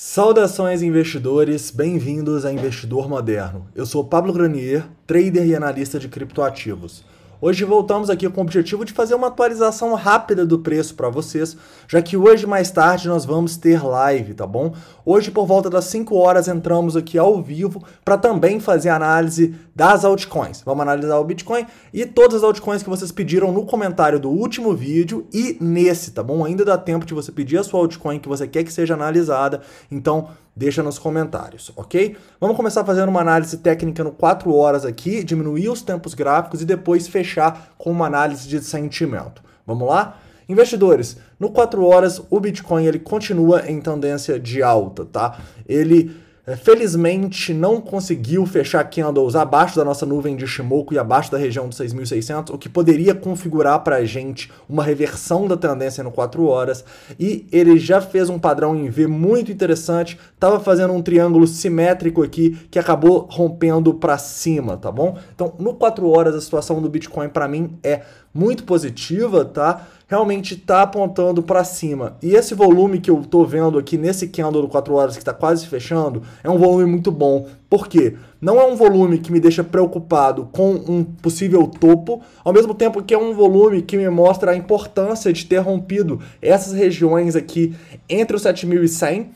Saudações investidores, bem-vindos a Investidor Moderno. Eu sou Pablo Granier, trader e analista de criptoativos. Hoje voltamos aqui com o objetivo de fazer uma atualização rápida do preço para vocês, já que hoje mais tarde nós vamos ter live, tá bom? Hoje por volta das 5 horas entramos aqui ao vivo para também fazer análise das altcoins. Vamos analisar o Bitcoin e todas as altcoins que vocês pediram no comentário do último vídeo e nesse, tá bom? Ainda dá tempo de você pedir a sua altcoin que você quer que seja analisada, então deixa nos comentários, ok? Vamos começar fazendo uma análise técnica no 4 horas aqui, diminuir os tempos gráficos e depois fechar com uma análise de sentimento. Vamos lá? Investidores, no 4 horas o Bitcoin ele continua em tendência de alta, tá? Ele felizmente não conseguiu fechar candles abaixo da nossa nuvem de Shimoku e abaixo da região dos 6.600, o que poderia configurar para a gente uma reversão da tendência no 4 horas. E ele já fez um padrão em V muito interessante, estava fazendo um triângulo simétrico aqui que acabou rompendo para cima, tá bom? Então, no 4 horas a situação do Bitcoin para mim é muito positiva, tá? Realmente está apontando para cima. E esse volume que eu estou vendo aqui nesse candle do 4 horas que está quase fechando, é um volume muito bom. Por quê? Não é um volume que me deixa preocupado com um possível topo, ao mesmo tempo que é um volume que me mostra a importância de ter rompido essas regiões aqui entre os 7100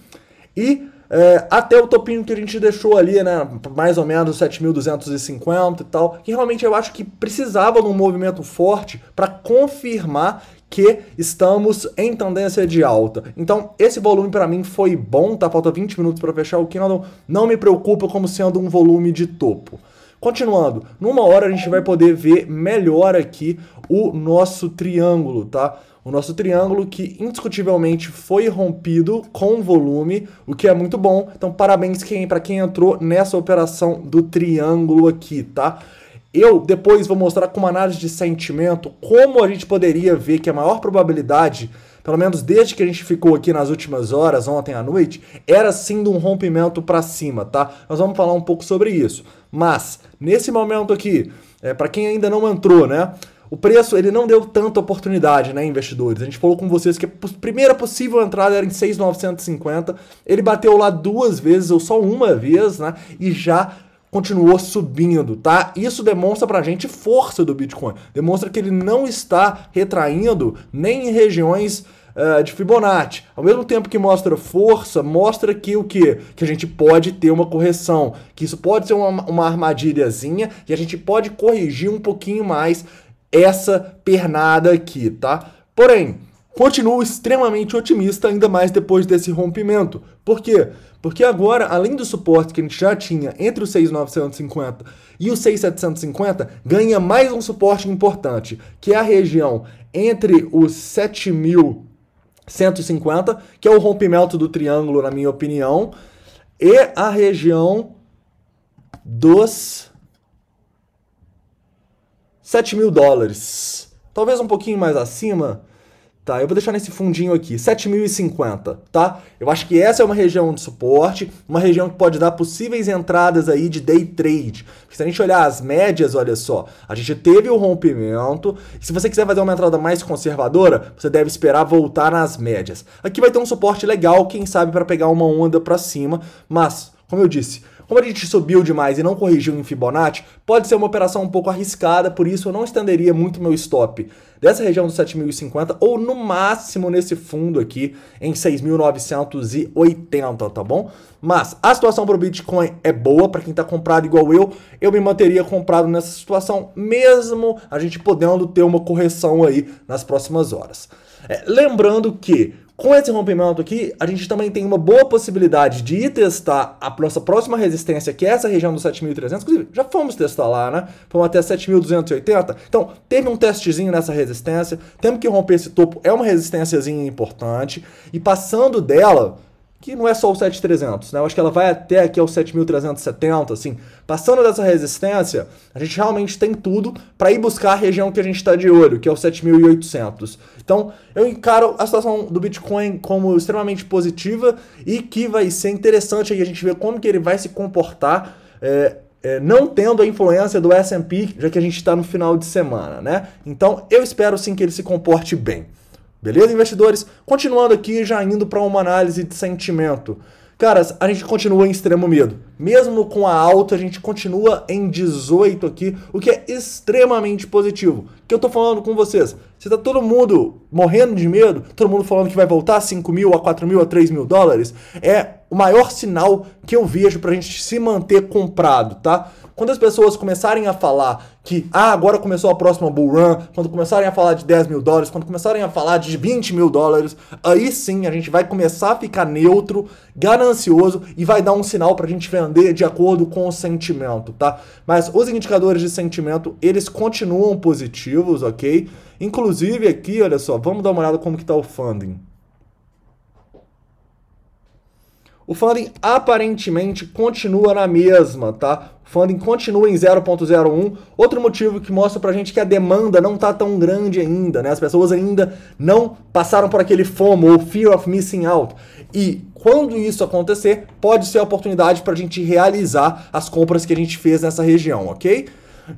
e é, até o topinho que a gente deixou ali, né? Mais ou menos 7.250 e tal. Que realmente eu acho que precisava de um movimento forte para confirmar que estamos em tendência de alta. Então, esse volume para mim foi bom, tá? Falta 20 minutos para fechar o candle. Não me preocupa como sendo um volume de topo. Continuando, numa hora a gente vai poder ver melhor aqui o nosso triângulo, tá? O nosso triângulo que indiscutivelmente foi rompido com volume, o que é muito bom. Então, parabéns quem, para quem entrou nessa operação do triângulo aqui, tá? Eu depois vou mostrar com uma análise de sentimento como a gente poderia ver que a maior probabilidade, pelo menos desde que a gente ficou aqui nas últimas horas, ontem à noite, era sim de um rompimento para cima, tá? Nós vamos falar um pouco sobre isso. Mas, nesse momento aqui, é, para quem ainda não entrou, né? O preço ele não deu tanta oportunidade, né, investidores? A gente falou com vocês que a primeira possível entrada era em 6,950. Ele bateu lá duas vezes ou só uma vez, né? E já continuou subindo, tá? Isso demonstra pra gente força do Bitcoin. Demonstra que ele não está retraindo nem em regiões uh, de Fibonacci. Ao mesmo tempo que mostra força, mostra que o que? Que a gente pode ter uma correção, que isso pode ser uma, uma armadilhazinha e a gente pode corrigir um pouquinho mais essa pernada aqui, tá? Porém, continuo extremamente otimista, ainda mais depois desse rompimento. Por quê? Porque agora, além do suporte que a gente já tinha entre os 6.950 e os 6.750, ganha mais um suporte importante, que é a região entre os 7.150, que é o rompimento do triângulo, na minha opinião, e a região dos 7 mil dólares. Talvez um pouquinho mais acima, Tá, eu vou deixar nesse fundinho aqui, 7.050, tá? Eu acho que essa é uma região de suporte, uma região que pode dar possíveis entradas aí de day trade. Porque se a gente olhar as médias, olha só, a gente teve o rompimento, se você quiser fazer uma entrada mais conservadora, você deve esperar voltar nas médias. Aqui vai ter um suporte legal, quem sabe para pegar uma onda para cima, mas, como eu disse, como a gente subiu demais e não corrigiu em Fibonacci, pode ser uma operação um pouco arriscada, por isso eu não estenderia muito meu stop dessa região dos 7.050 ou no máximo nesse fundo aqui em 6.980, tá bom? Mas a situação para o Bitcoin é boa para quem está comprado igual eu. Eu me manteria comprado nessa situação, mesmo a gente podendo ter uma correção aí nas próximas horas. É, lembrando que com esse rompimento aqui, a gente também tem uma boa possibilidade de ir testar a nossa próxima resistência, que é essa região dos 7.300. Inclusive, já fomos testar lá, né? Fomos até 7.280. Então, teve um testezinho nessa resistência. Temos que romper esse topo. É uma resistênciazinha importante. E passando dela, que não é só o 7300, né? Eu acho que ela vai até aqui ao 7370, assim. Passando dessa resistência, a gente realmente tem tudo para ir buscar a região que a gente está de olho, que é o 7800. Então, eu encaro a situação do Bitcoin como extremamente positiva e que vai ser interessante aí a gente ver como que ele vai se comportar é, é, não tendo a influência do S&P, já que a gente está no final de semana, né? Então, eu espero sim que ele se comporte bem. Beleza, investidores? Continuando aqui, já indo para uma análise de sentimento. Caras, a gente continua em extremo medo. Mesmo com a alta, a gente continua em 18 aqui, o que é extremamente positivo. Que eu tô falando com vocês? Se tá todo mundo morrendo de medo, todo mundo falando que vai voltar a 5 mil, a 4 mil, a 3 mil dólares, é o maior sinal que eu vejo pra gente se manter comprado, tá? Quando as pessoas começarem a falar que, ah, agora começou a próxima bull run, quando começarem a falar de 10 mil dólares, quando começarem a falar de 20 mil dólares, aí sim a gente vai começar a ficar neutro, ganancioso e vai dar um sinal pra gente vender de acordo com o sentimento, tá? Mas os indicadores de sentimento, eles continuam positivos, ok? Inclusive aqui, olha só, vamos dar uma olhada como que tá o funding. O funding aparentemente continua na mesma, tá? O funding continua em 0.01. Outro motivo que mostra pra gente que a demanda não tá tão grande ainda, né? As pessoas ainda não passaram por aquele FOMO, ou Fear of Missing Out. E quando isso acontecer, pode ser a oportunidade pra gente realizar as compras que a gente fez nessa região, ok?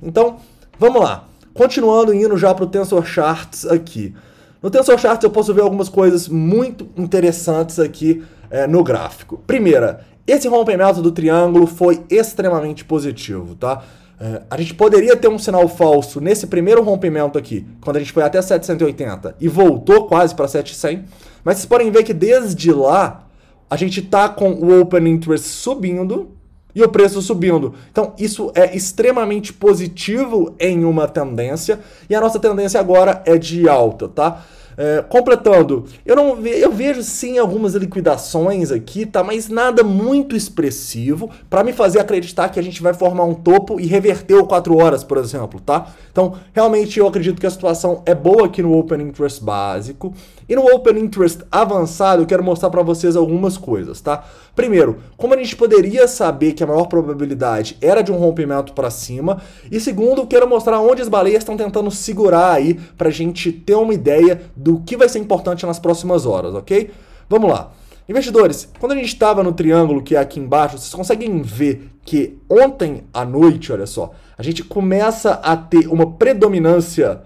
Então, vamos lá. Continuando indo já pro Tensor Charts aqui. No Tensor Charts eu posso ver algumas coisas muito interessantes aqui é, no gráfico. Primeira, esse rompimento do triângulo foi extremamente positivo, tá? É, a gente poderia ter um sinal falso nesse primeiro rompimento aqui, quando a gente foi até 780 e voltou quase para 700, mas vocês podem ver que desde lá a gente tá com o Open Interest subindo e o preço subindo. Então, isso é extremamente positivo em uma tendência, e a nossa tendência agora é de alta, tá? É, completando, eu não ve eu vejo sim algumas liquidações aqui, tá? Mas nada muito expressivo para me fazer acreditar que a gente vai formar um topo e reverter o 4 horas, por exemplo, tá? Então, realmente eu acredito que a situação é boa aqui no Open Interest básico. E no Open Interest avançado, eu quero mostrar para vocês algumas coisas, tá? Primeiro, como a gente poderia saber que a maior probabilidade era de um rompimento para cima? E segundo, quero mostrar onde as baleias estão tentando segurar aí pra gente ter uma ideia do que vai ser importante nas próximas horas, ok? Vamos lá. Investidores, quando a gente estava no triângulo que é aqui embaixo, vocês conseguem ver que ontem à noite, olha só, a gente começa a ter uma predominância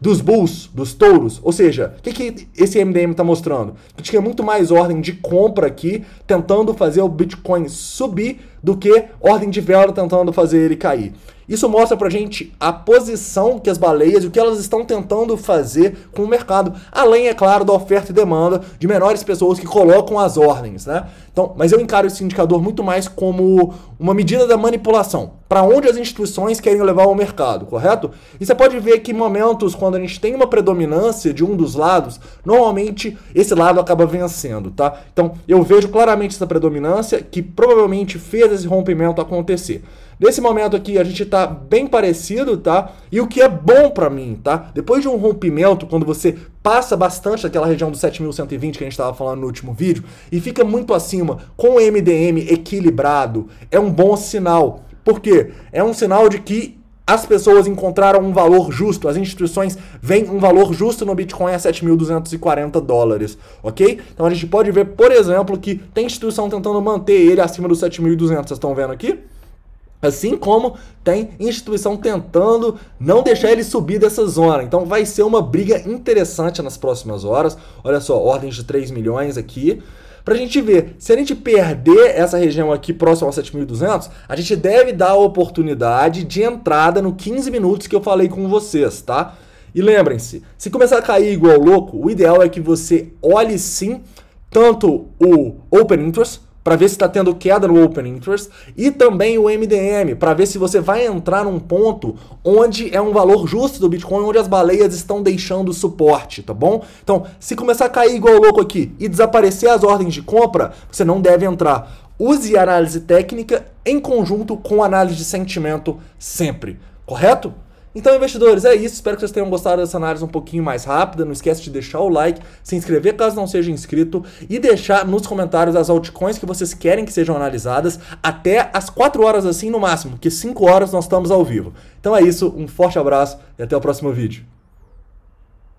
dos bulls, dos touros. Ou seja, o que, que esse MDM está mostrando? Que tinha muito mais ordem de compra aqui, tentando fazer o Bitcoin subir, do que ordem de vela tentando fazer ele cair. Isso mostra pra gente a posição que as baleias e o que elas estão tentando fazer com o mercado. Além, é claro, da oferta e demanda de menores pessoas que colocam as ordens, né? Então, mas eu encaro esse indicador muito mais como uma medida da manipulação. Para onde as instituições querem levar o mercado, correto? E você pode ver que em momentos quando a gente tem uma predominância de um dos lados, normalmente esse lado acaba vencendo, tá? Então, eu vejo claramente essa predominância que provavelmente fez esse rompimento acontecer. Nesse momento aqui a gente tá bem parecido, tá? E o que é bom para mim, tá? Depois de um rompimento, quando você passa bastante daquela região do 7120 que a gente estava falando no último vídeo e fica muito acima com o MDM equilibrado, é um bom sinal. Por quê? É um sinal de que as pessoas encontraram um valor justo, as instituições veem um valor justo no Bitcoin a 7.240 dólares, ok? Então a gente pode ver, por exemplo, que tem instituição tentando manter ele acima dos 7.200, vocês estão vendo aqui? Assim como tem instituição tentando não deixar ele subir dessa zona. Então vai ser uma briga interessante nas próximas horas. Olha só, ordens de 3 milhões aqui. Pra gente ver, se a gente perder essa região aqui próximo a 7.200, a gente deve dar a oportunidade de entrada no 15 minutos que eu falei com vocês, tá? E lembrem-se, se começar a cair igual louco, o ideal é que você olhe sim tanto o Open Interest, para ver se está tendo queda no Open Interest e também o MDM, para ver se você vai entrar num ponto onde é um valor justo do Bitcoin, onde as baleias estão deixando suporte, tá bom? Então, se começar a cair igual louco aqui e desaparecer as ordens de compra, você não deve entrar. Use análise técnica em conjunto com análise de sentimento sempre, correto? Então, investidores, é isso. Espero que vocês tenham gostado dessa análise um pouquinho mais rápida. Não esquece de deixar o like, se inscrever caso não seja inscrito e deixar nos comentários as altcoins que vocês querem que sejam analisadas até as 4 horas assim no máximo, que 5 horas nós estamos ao vivo. Então é isso, um forte abraço e até o próximo vídeo.